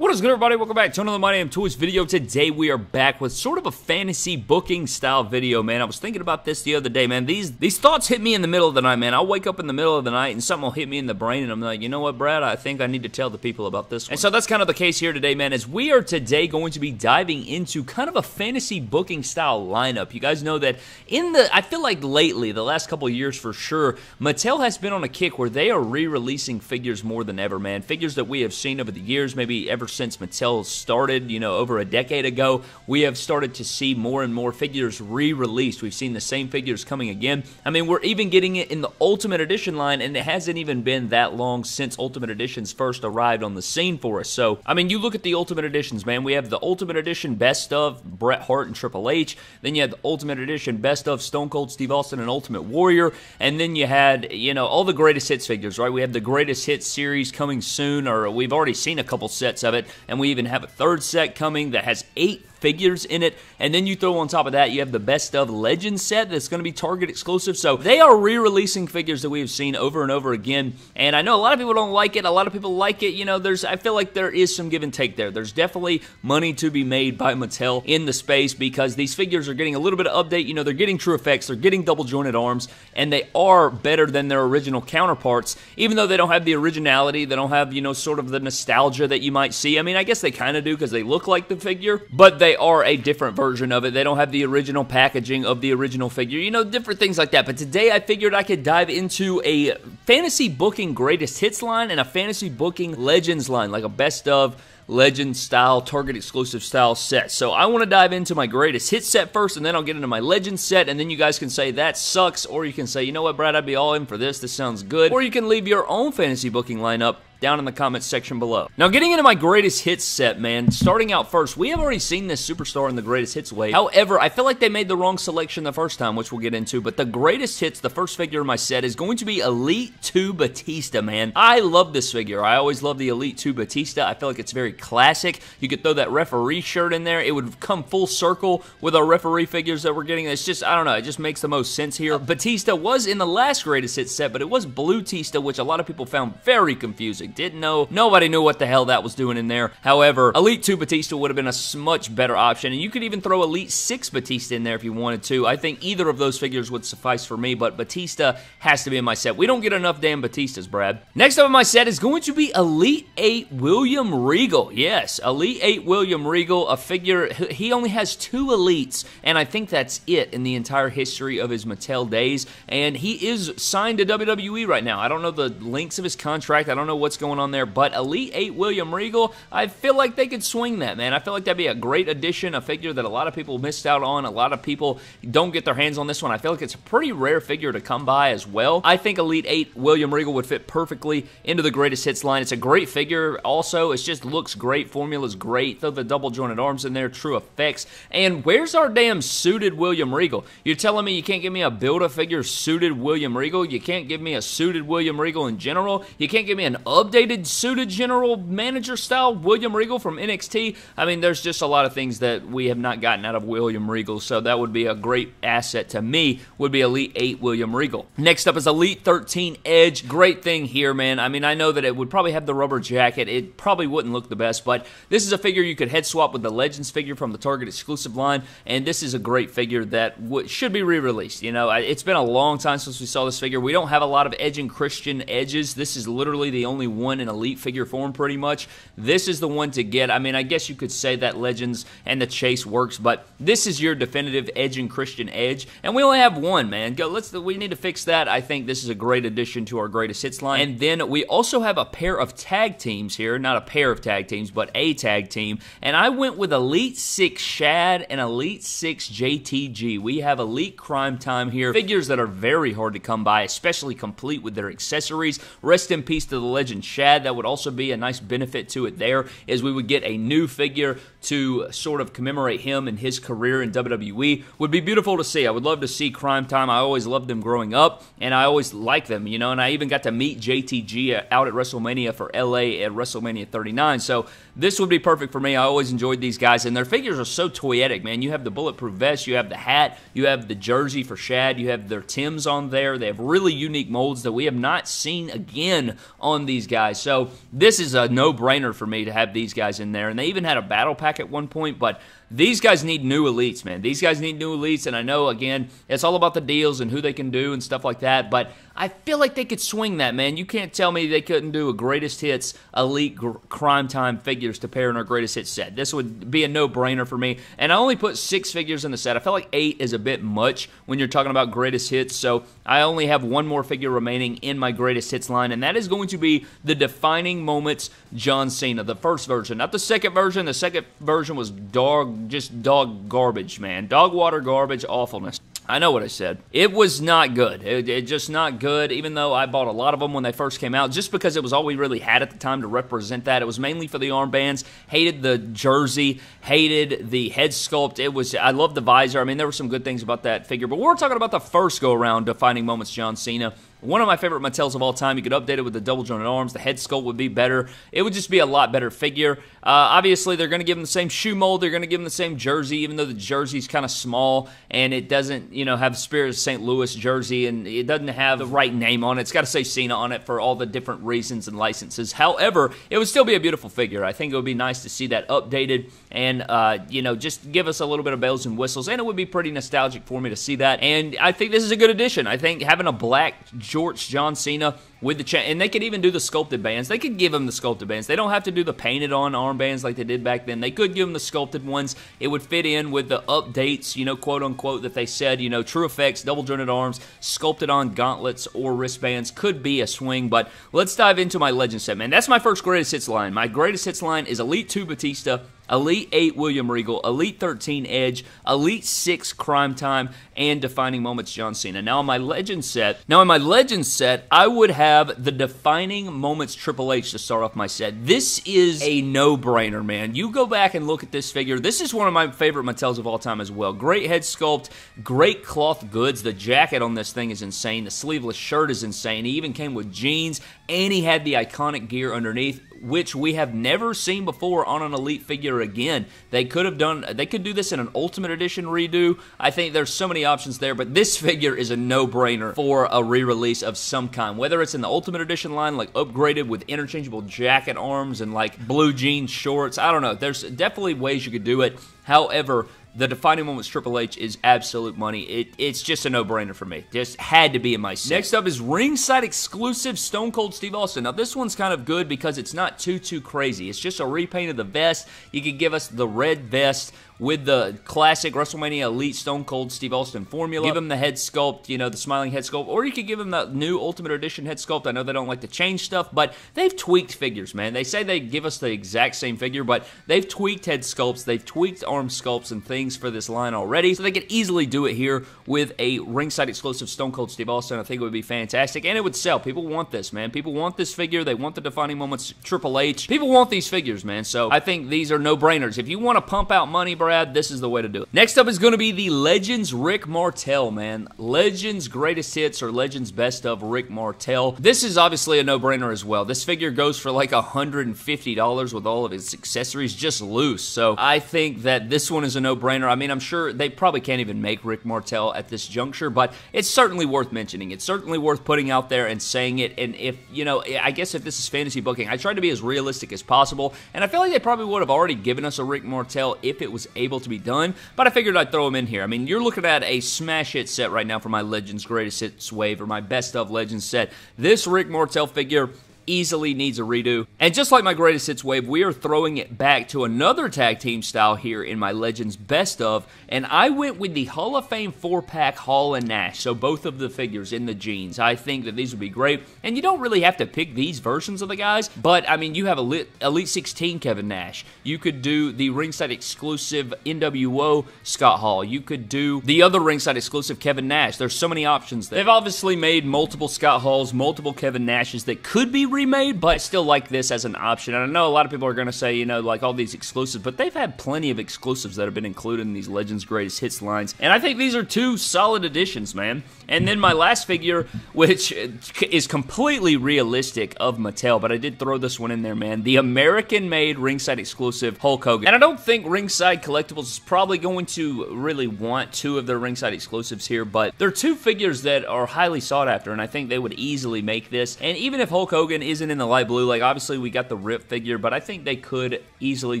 What is good, everybody? Welcome back to another My Damn Toys video. Today, we are back with sort of a fantasy booking style video, man. I was thinking about this the other day, man. These these thoughts hit me in the middle of the night, man. I'll wake up in the middle of the night and something will hit me in the brain, and I'm like, you know what, Brad? I think I need to tell the people about this one. And so that's kind of the case here today, man, as we are today going to be diving into kind of a fantasy booking style lineup. You guys know that in the, I feel like lately, the last couple years for sure, Mattel has been on a kick where they are re-releasing figures more than ever, man. Figures that we have seen over the years, maybe ever since Mattel started, you know, over a decade ago, we have started to see more and more figures re-released. We've seen the same figures coming again. I mean, we're even getting it in the Ultimate Edition line, and it hasn't even been that long since Ultimate Editions first arrived on the scene for us. So, I mean, you look at the Ultimate Editions, man. We have the Ultimate Edition Best of Bret Hart and Triple H. Then you have the Ultimate Edition Best of Stone Cold Steve Austin and Ultimate Warrior. And then you had, you know, all the greatest hits figures, right? We have the greatest hits series coming soon, or we've already seen a couple sets of it, and we even have a third set coming that has eight figures in it. And then you throw on top of that, you have the best of Legends set that's going to be Target exclusive. So they are re releasing figures that we have seen over and over again. And I know a lot of people don't like it. A lot of people like it. You know, there's, I feel like there is some give and take there. There's definitely money to be made by Mattel in the space because these figures are getting a little bit of update. You know, they're getting true effects, they're getting double jointed arms, and they are better than their original counterparts, even though they don't have the originality, they don't have, you know, sort of the nostalgia that you might see. I mean, I guess they kind of do because they look like the figure, but they are a different version of it. They don't have the original packaging of the original figure, you know, different things like that. But today I figured I could dive into a fantasy booking greatest hits line and a fantasy booking legends line, like a best of legend style, target exclusive style set. So I want to dive into my greatest hit set first, and then I'll get into my legend set, and then you guys can say that sucks, or you can say, you know what, Brad, I'd be all in for this. This sounds good. Or you can leave your own fantasy booking lineup down in the comments section below. Now, getting into my greatest hits set, man, starting out first, we have already seen this superstar in the greatest hits wave. However, I feel like they made the wrong selection the first time, which we'll get into, but the greatest hits, the first figure in my set, is going to be Elite 2 Batista, man. I love this figure. I always love the Elite 2 Batista. I feel like it's very classic. You could throw that referee shirt in there. It would come full circle with our referee figures that we're getting. It's just, I don't know, it just makes the most sense here. Batista was in the last greatest hits set, but it was Blue Tista, which a lot of people found very confusing. Didn't know. Nobody knew what the hell that was doing in there. However, Elite 2 Batista would have been a much better option, and you could even throw Elite 6 Batista in there if you wanted to. I think either of those figures would suffice for me, but Batista has to be in my set. We don't get enough damn Batistas, Brad. Next up in my set is going to be Elite 8 William Regal. Yes, Elite 8 William Regal, a figure, he only has two Elites, and I think that's it in the entire history of his Mattel days, and he is signed to WWE right now. I don't know the links of his contract. I don't know what's going on there. But Elite 8 William Regal, I feel like they could swing that, man. I feel like that'd be a great addition, a figure that a lot of people missed out on. A lot of people don't get their hands on this one. I feel like it's a pretty rare figure to come by as well. I think Elite 8 William Regal would fit perfectly into the greatest hits line. It's a great figure. Also, it just looks great. Formula's great. Throw the double jointed arms in there, true effects. And where's our damn suited William Regal? You're telling me you can't give me a Build-A-Figure suited William Regal? You can't give me a suited William Regal in general? You can't give me an updated suited general manager style William Regal from NXT. I mean, there's just a lot of things that we have not gotten out of William Regal, so that would be a great asset to me, would be Elite 8 William Regal. Next up is Elite 13 Edge. Great thing here, man. I mean, I know that it would probably have the rubber jacket. It probably wouldn't look the best, but this is a figure you could head swap with the Legends figure from the Target exclusive line, and this is a great figure that should be re-released. You know, it's been a long time since we saw this figure. We don't have a lot of Edge and Christian edges. This is literally the only in Elite figure form pretty much. This is the one to get. I mean, I guess you could say that Legends and the Chase works, but this is your definitive Edge and Christian Edge, and we only have one, man. Go, let's. We need to fix that. I think this is a great addition to our greatest hits line. And then we also have a pair of tag teams here, not a pair of tag teams, but a tag team. And I went with Elite 6 Shad and Elite 6 JTG. We have Elite Cryme Tyme here. Figures that are very hard to come by, especially complete with their accessories. Rest in peace to the legend Shad. That would also be a nice benefit to it there, is we would get a new figure to sort of commemorate him and his career in WWE. Would be beautiful to see. I would love to see Cryme Tyme. I always loved them growing up, and I always liked them, you know, and I even got to meet JTG out at WrestleMania for LA at WrestleMania 39. So this would be perfect for me. I always enjoyed these guys, and their figures are so toyetic, man. You have the bulletproof vest, you have the hat, you have the jersey for Shad, you have their Tims on there. They have really unique molds that we have not seen again on these guys. So this is a no-brainer for me to have these guys in there. And they even had a battle pack at one point, but these guys need new elites, man. These guys need new elites, and I know, again, it's all about the deals and who they can do and stuff like that, but I feel like they could swing that, man. You can't tell me they couldn't do a greatest hits elite gr- Cryme Tyme figures to pair in our greatest hits set. This would be a no-brainer for me, and I only put six figures in the set. I felt like eight is a bit much when you're talking about greatest hits, so I only have one more figure remaining in my greatest hits line, and that is going to be the defining moments John Cena, the first version, not the second version. The second version was dog just dog garbage, man. Dog water garbage, awfulness. I know what I said. It was not good. It, it, just not good, even though I bought a lot of them when they first came out, just because it was all we really had at the time to represent that. It was mainly for the armbands. Hated the jersey, hated the head sculpt. It was, I love the visor. I mean, there were some good things about that figure, but we're talking about the first go around defining moments, John Cena. One of my favorite Mattels of all time. You could update it with the double jointed arms. The head sculpt would be better. It would just be a lot better figure. Uh, obviously, they're going to give him the same shoe mold. They're going to give him the same jersey, even though the jersey's kind of small and it doesn't, you know, have Spirit of St. Louis jersey and it doesn't have the right name on it. It's got to say Cena on it for all the different reasons and licenses. However, it would still be a beautiful figure. I think it would be nice to see that updated and, uh, you know, just give us a little bit of bells and whistles. And it would be pretty nostalgic for me to see that. And I think this is a good addition. I think having a black George John Cena with the chain, and they could even do the sculpted bands. They could give them the sculpted bands. They don't have to do the painted on armbands like they did back then. They could give them the sculpted ones. It would fit in with the updates, you know, quote unquote, that they said, you know, true effects, double jointed arms, sculpted on gauntlets or wristbands could be a swing. But let's dive into my legend set, man. That's my first greatest hits line. My greatest hits line is Elite 2 Batista, Elite 8 William Regal, Elite 13 Edge, Elite 6 Cryme Tyme, and Defining Moments John Cena. Now, in my Legend set, now in my Legend set, I would have the Defining Moments Triple H to start off my set. This is a no-brainer, man. You go back and look at this figure. This is one of my favorite Mattels of all time as well. Great head sculpt, great cloth goods. The jacket on this thing is insane. The sleeveless shirt is insane. He even came with jeans, and he had the iconic gear underneath which we have never seen before on an elite figure again. They could have done they could do this in an ultimate edition redo. I think there's so many options there, but this figure is a no-brainer for a re-release of some kind. Whether it's in the ultimate edition line like upgraded with interchangeable jacket arms and like blue jeans shorts, I don't know. There's definitely ways you could do it. However, the defining moments Triple H is absolute money. It, it's just a no-brainer for me. Just had to be in my set. Next up is ringside exclusive Stone Cold Steve Austin. Now this one's kind of good because it's not too too crazy. It's just a repaint of the vest. You could give us the red vest with the classic WrestleMania Elite Stone Cold Steve Austin formula. Give him the head sculpt, you know, the smiling head sculpt, or you could give him the new Ultimate Edition head sculpt. I know they don't like to change stuff, but they've tweaked figures, man. They say they give us the exact same figure, but they've tweaked head sculpts, they've tweaked arm sculpts and things for this line already, so they could easily do it here with a ringside exclusive Stone Cold Steve Austin. I think it would be fantastic, and it would sell. People want this, man. People want this figure. They want the defining moments Triple H. People want these figures, man. So I think these are no-brainers. If you want to pump out money, This is the way to do it. Next up is going to be the Legends Rick Martel, man. Legends Greatest Hits or Legends Best of Rick Martel. This is obviously a no-brainer as well. This figure goes for like $150 with all of its accessories just loose. So I think that this one is a no-brainer. I mean, I'm sure they probably can't even make Rick Martel at this juncture, but it's certainly worth mentioning. It's certainly worth putting out there and saying it. And if, you know, I guess if this is fantasy booking, I tried to be as realistic as possible. And I feel like they probably would have already given us a Rick Martel if it was able to be done, but I figured I'd throw them in here. I mean, you're looking at a smash hit set right now for my Legends Greatest Hits wave or my Best of Legends set. This Rick Martel figure easily needs a redo. And just like my greatest hits wave, we are throwing it back to another tag team style here in my Legends Best of, and I went with the Hall of Fame 4-pack Hall and Nash, so both of the figures in the jeans. I think that these would be great, and you don't really have to pick these versions of the guys, but I mean, you have Elite, Elite 16 Kevin Nash. You could do the ringside exclusive NWO Scott Hall. You could do the other ringside exclusive Kevin Nash. There's so many options. There. They've obviously made multiple Scott Halls, multiple Kevin Nashes that could be remade, but I still like this as an option. And I know a lot of people are going to say, you know, like all these exclusives, but they've had plenty of exclusives that have been included in these Legends Greatest Hits lines. And I think these are two solid additions, man. And then my last figure, which is completely realistic of Mattel, but I did throw this one in there, man. The American made ringside exclusive Hulk Hogan. And I don't think Ringside Collectibles is probably going to really want two of their ringside exclusives here, but they're two figures that are highly sought after, and I think they would easily make this. And even if Hulk Hogan Hogan isn't in the light blue. Like, obviously, we got the Rip figure, but I think they could easily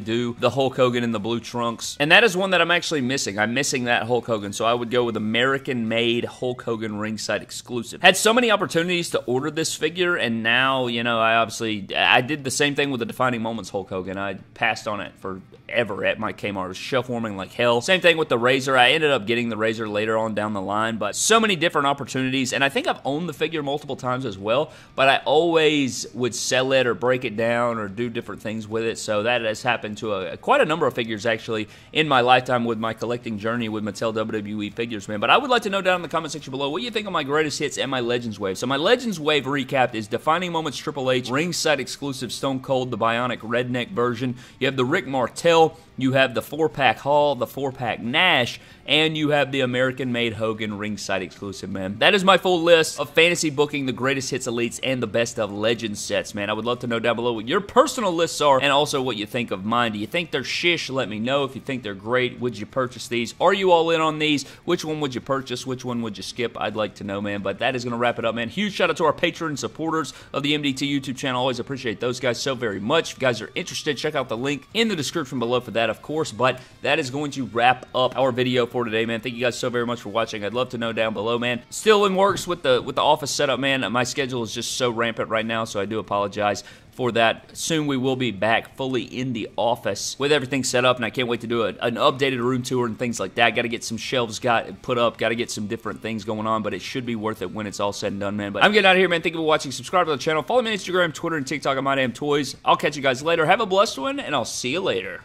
do the Hulk Hogan in the blue trunks. And that is one that I'm actually missing. I'm missing that Hulk Hogan, so I would go with American-made Hulk Hogan ringside exclusive. Had so many opportunities to order this figure, and now, you know, I obviously, I did the same thing with the Defining Moments Hulk Hogan. I passed on it forever at my Kmart. It was shelf warming like hell. Same thing with the Razor. I ended up getting the Razor later on down the line, but so many different opportunities, and I think I've owned the figure multiple times as well, but I always would sell it or break it down or do different things with it, so that has happened to a, quite a number of figures actually in my lifetime with my collecting journey with Mattel WWE figures, man. But I would like to know down in the comment section below what you think of my greatest hits and my Legends Wave. So my Legends Wave recap is Defining Moments Triple H, ringside exclusive Stone Cold, the Bionic Redneck version. You have the Rick Martel, you have the four pack Hall, the four pack Nash, and you have the American made Hogan ringside exclusive, man. That is my full list of fantasy booking, the greatest hits elites, and the best of legend sets, man. I would love to know down below what your personal lists are and also what you think of mine. Do you think they're shish? Let me know. If you think they're great, would you purchase these? Are you all in on these? Which one would you purchase? Which one would you skip? I'd like to know, man. But that is going to wrap it up, man. Huge shout out to our Patreon supporters of the MDT YouTube channel. Always appreciate those guys so very much. If you guys are interested, check out the link in the description below for that, of course course. But that is going to wrap up our video for today, man. Thank you guys so very much for watching. I'd love to know down below, man. Still in works with the with the office setup, man. My schedule is just so rampant right now, so I do apologize for that. Soon we will be back fully in the office with everything set up, and I can't wait to do a, an updated room tour and things like that. Got to get some shelves got put up, got to get some different things going on, but it should be worth it when it's all said and done, man. But I'm getting out of here, man. Thank you for watching. Subscribe to the channel. Follow me on Instagram, Twitter, and TikTok at My Damn Toys. I'll catch you guys later. Have a blessed one, and I'll see you later.